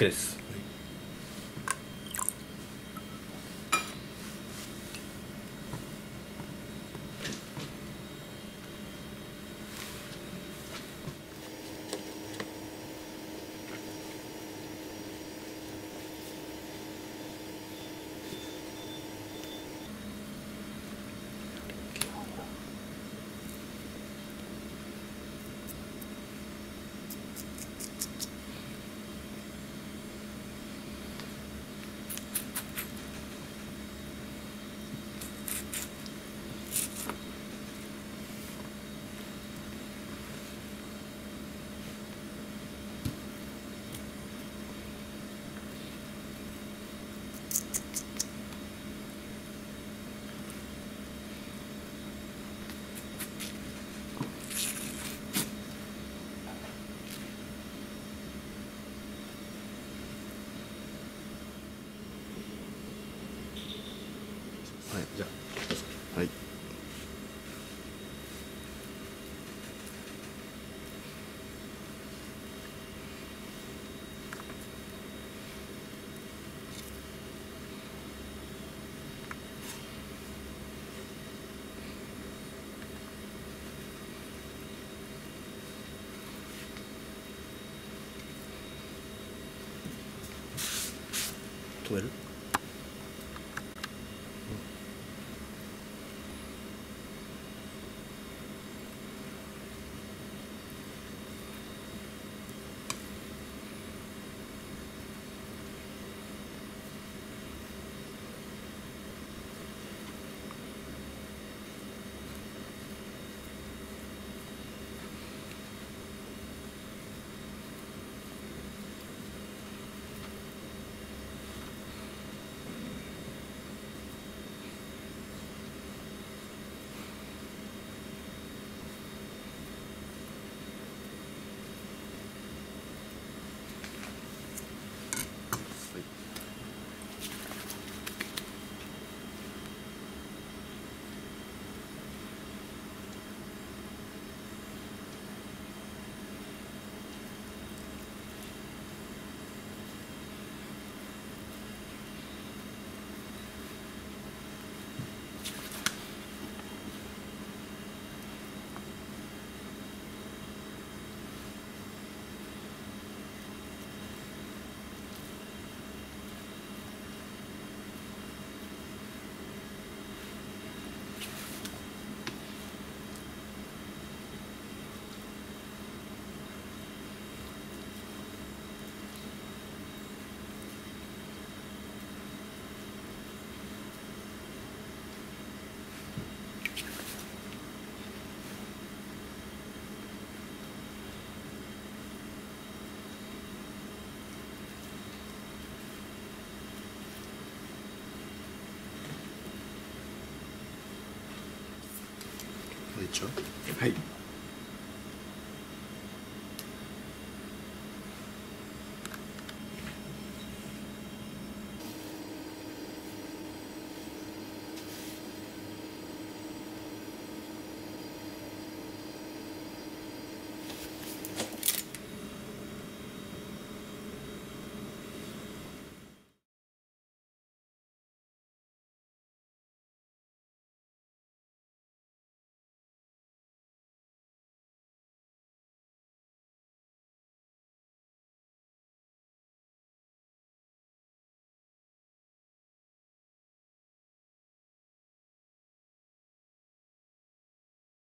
OK です。Twitter. はい。